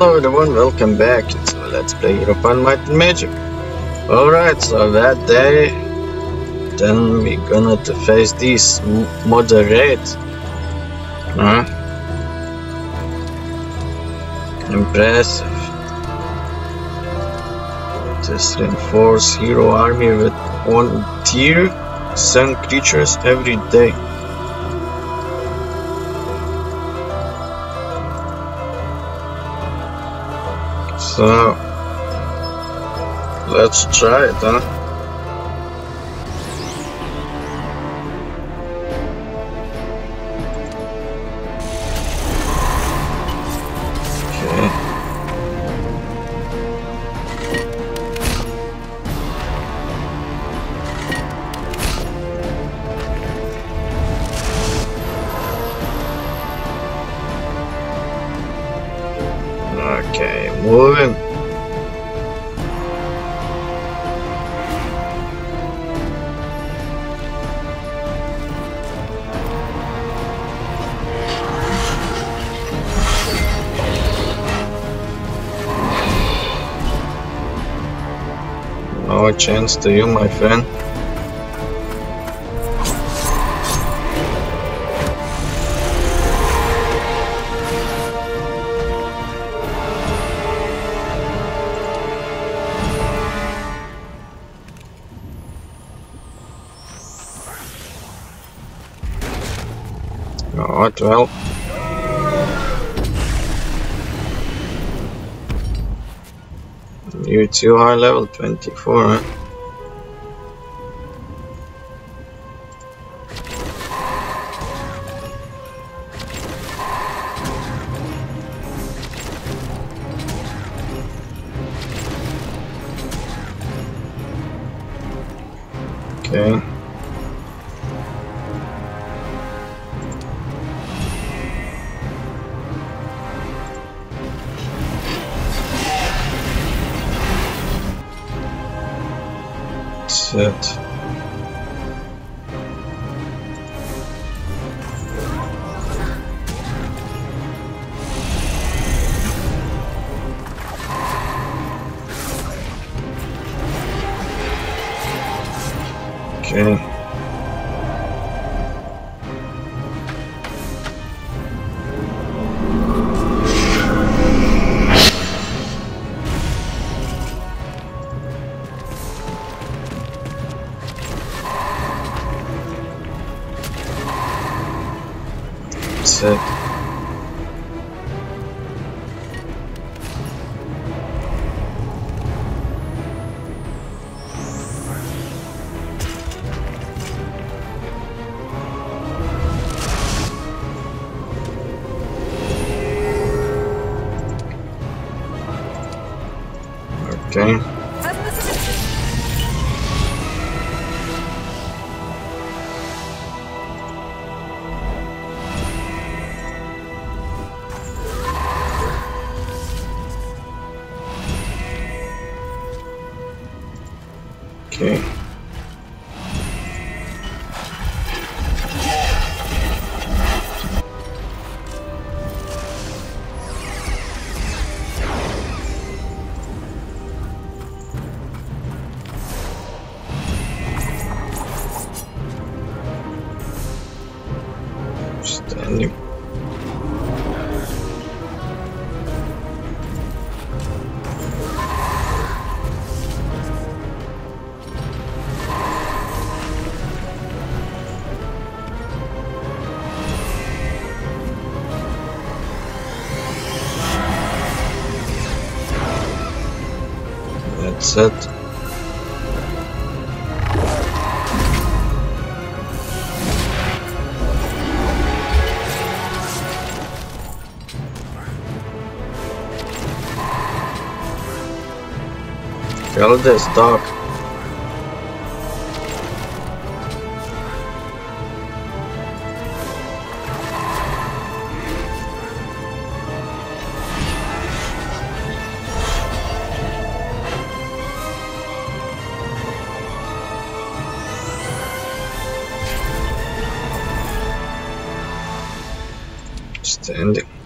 Hello everyone, welcome back to Let's Play European Might and Magic. Alright, so that day, then we're gonna face this moderate. Huh? Impressive. This reinforced hero army with one tier, send creatures every day. So let's try it, huh? Chance to you, my friend. Oh, Alright, well. You're too high level, 24, huh? That's it. Okay. That's it. Kill this dog. Standing.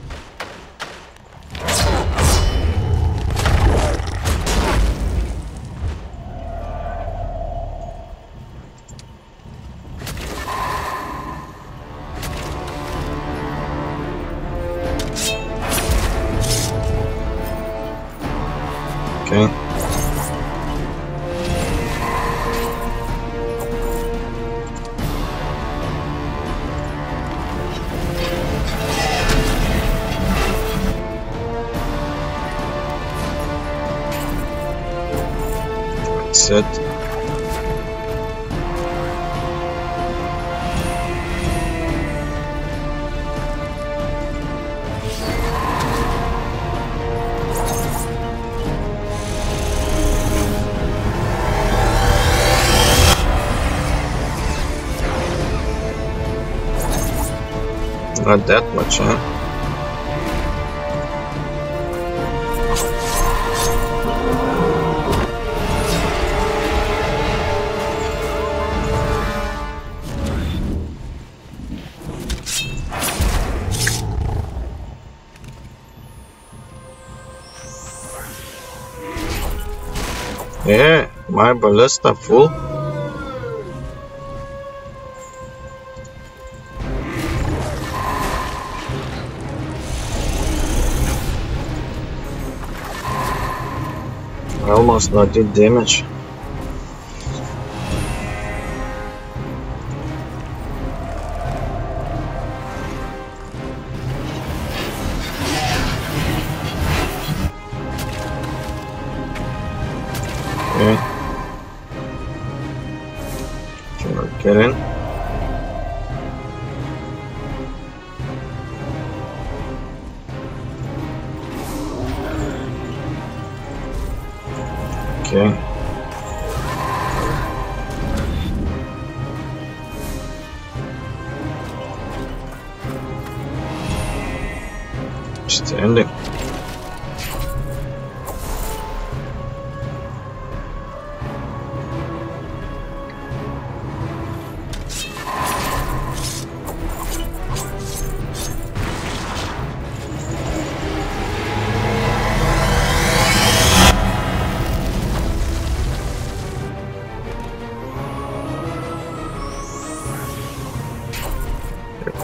Not that much, huh? Yeah, my ballista full. Almost not did damage. Okay.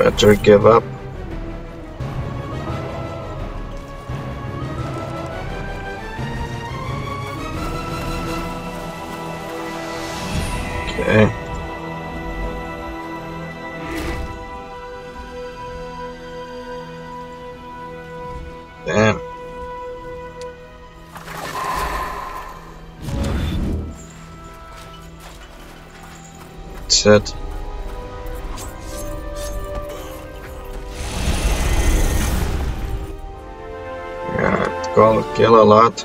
Better give up. Yeah, go kill a lot.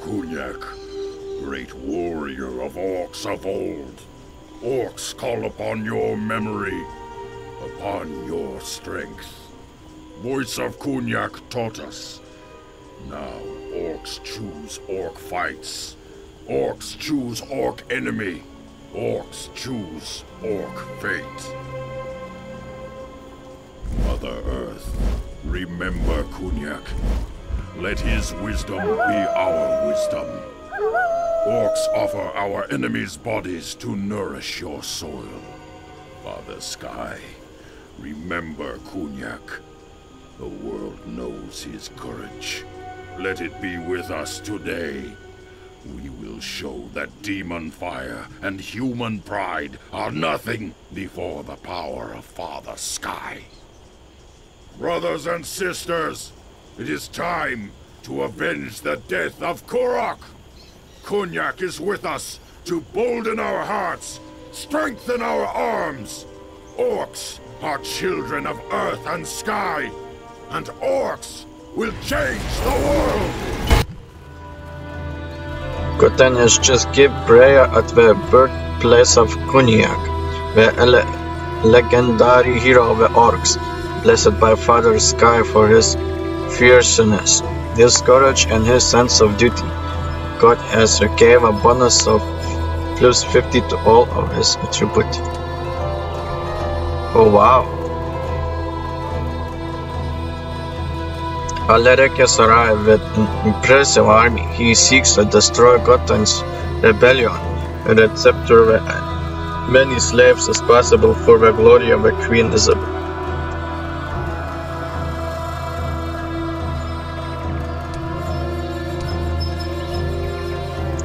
Kunyak, great warrior of orcs of old. Orcs call upon your memory, upon your strength. Voice of Kunyak taught us. Now orcs choose orc fights. Orcs choose orc enemy. Orcs choose orc fate. Mother Earth, remember Kunyak. Let his wisdom be our wisdom. Orcs offer our enemies' bodies to nourish your soil. Father Sky, remember Kunyak. The world knows his courage. Let it be with us today. We will show that demon fire and human pride are nothing before the power of Father Sky. Brothers and sisters, it is time to avenge the death of Kurak. Kunyak is with us to bolden our hearts, strengthen our arms. Orcs are children of earth and sky, and orcs will change the world. Gothanians just give prayer at the birthplace of Kunyak, the ele- legendary hero of the orcs, blessed by Father Sky for his fierceness, his courage, and his sense of duty. God has gave a bonus of plus 50 to all of his attributes. Oh wow. Alaric arrived with an impressive army. He seeks to destroy Gotai's rebellion and capture many slaves as possible for the glory of the Queen Isabel.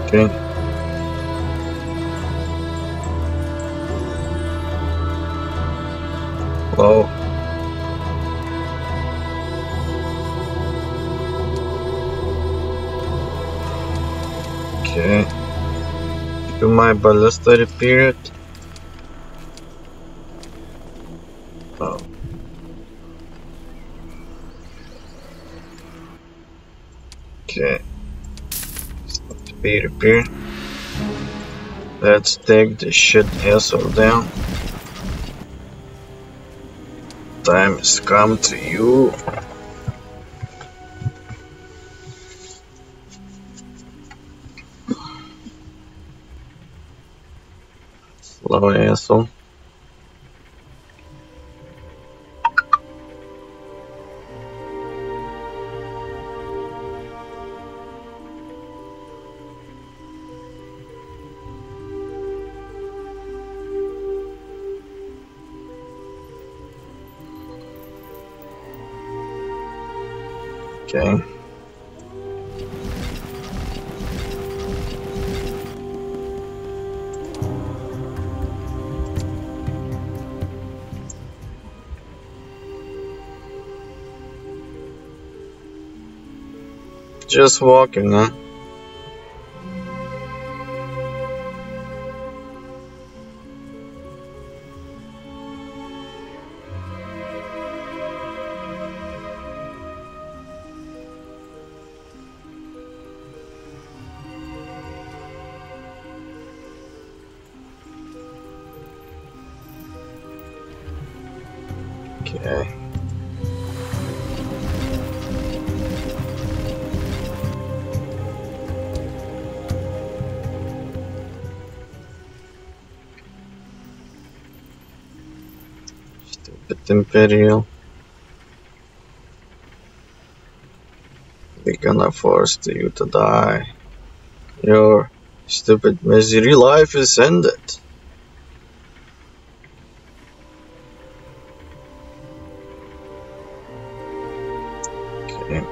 Okay. Repair it? Oh. Okay. Not to be. Let's take the shit asshole down. Time has come to you. Asshole. Okay. Just walking, huh? Okay. Imperial. We're gonna force you to die. Your stupid misery life is ended. Okay.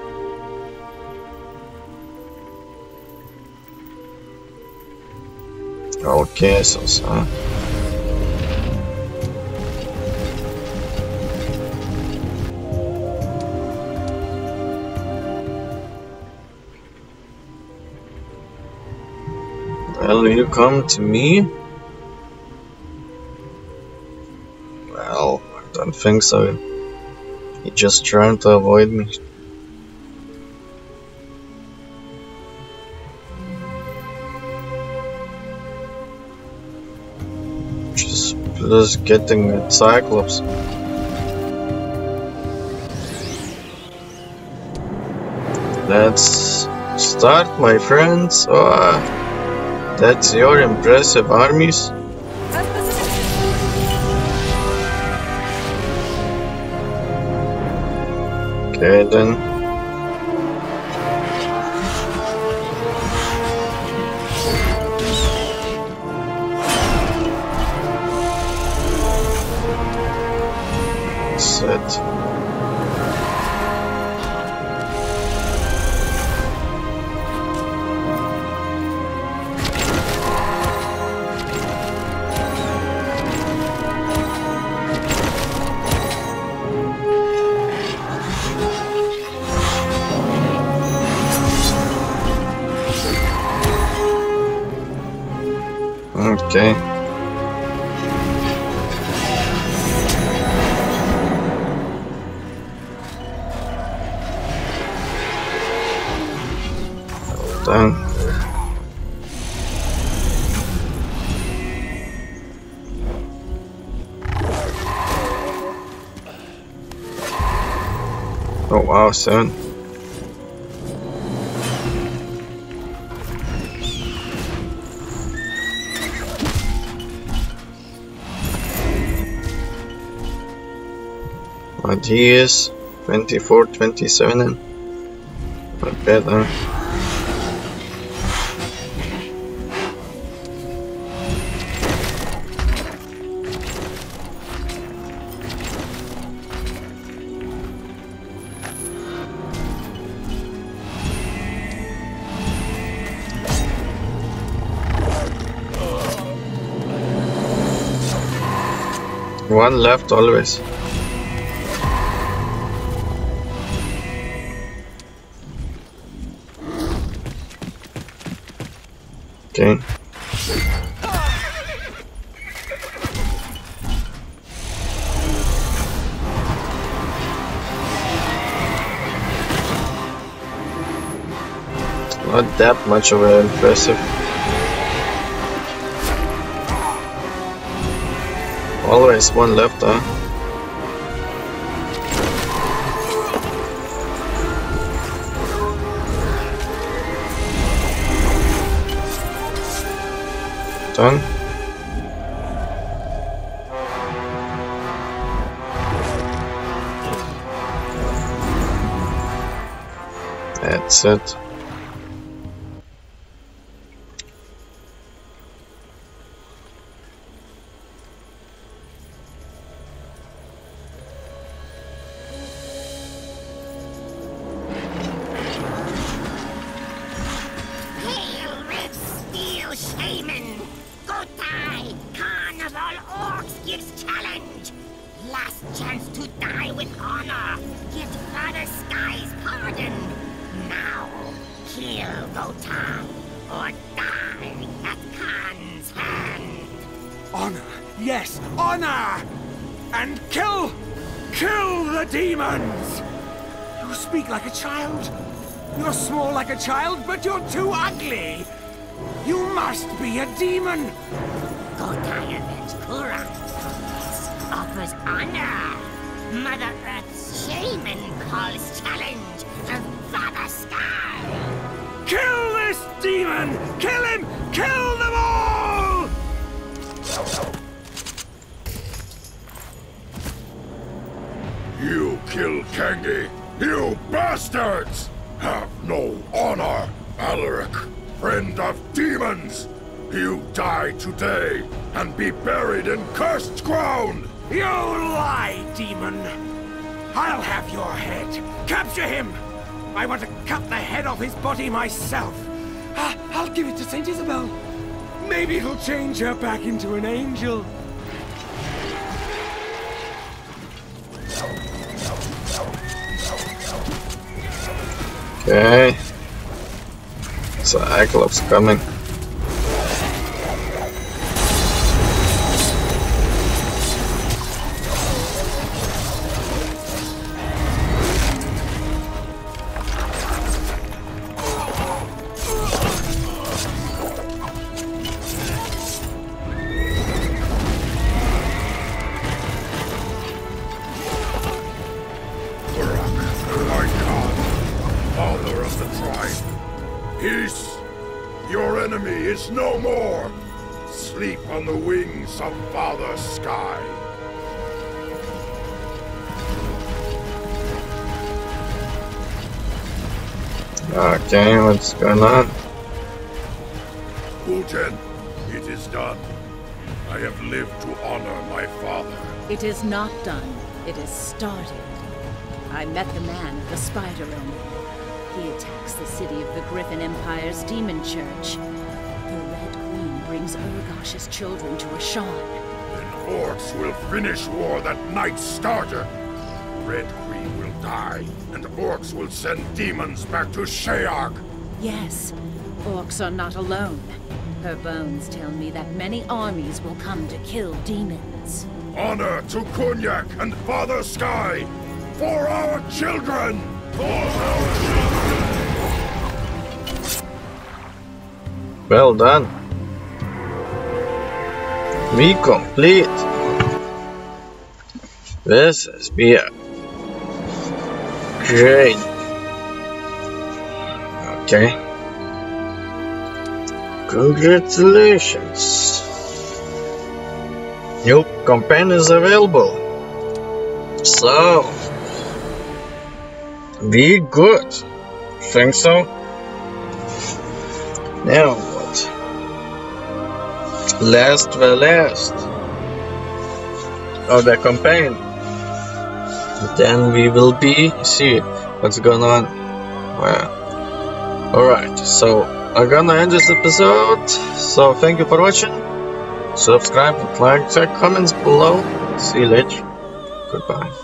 So so. Well, you come to me? Well, I don't think so. You're just trying to avoid me. Just, just getting a Cyclops. Let's start, my friends. Oh, that's your impressive armies. Okay then. Set. Oh wow, seven. He is 24, 27 and One left always. Okay. Not that much of an impressive. Always one left, huh? Done. That's it. Now, kill Gotai, or die at Khan's hand! Honor, yes, honor! And kill, kill the demons! You speak like a child. You're small like a child, but you're too ugly. You must be a demon. Gotai avenge Kurak! Yes, offers honor! Mother Earth's shaman calls challenge to Father Sky! Kill this demon! Kill him! Kill them all! You killed Kangi! You bastards! Have no honor, Alaric, friend of demons! You die today and be buried in cursed ground! You lie, demon! I'll have your head. Capture him! I want to cut the head off his body myself. Ah, I'll give it to Saint Isabel. Maybe it'll change her back into an angel. Okay. Cyclops coming. Father the tribe. Peace! Your enemy is no more! Sleep on the wings of Father Sky. Okay, what's going on? Kujin, it is done. I have lived to honor my father. It is not done. It is started. I met the man at the Spider Omen. He attacks the city of the Griffin Empire's Demon Church. The Red Queen brings Urgash's children to Ashan. Then orcs will finish war that night started. Red Queen will die, and orcs will send demons back to Sheogh. Yes, orcs are not alone. Her bones tell me that many armies will come to kill demons. Honor to Kunyak and Father Sky! For our children! For our children! Well done. We complete. This is beer. great. Okay. Congratulations. New campaign is available. So, be good. Think so? Now? Last the last of the campaign. Then we will be see what's going on. Well, alright, so I'm gonna end this episode. So thank you for watching. Subscribe, like, check comments below. See you later. Goodbye.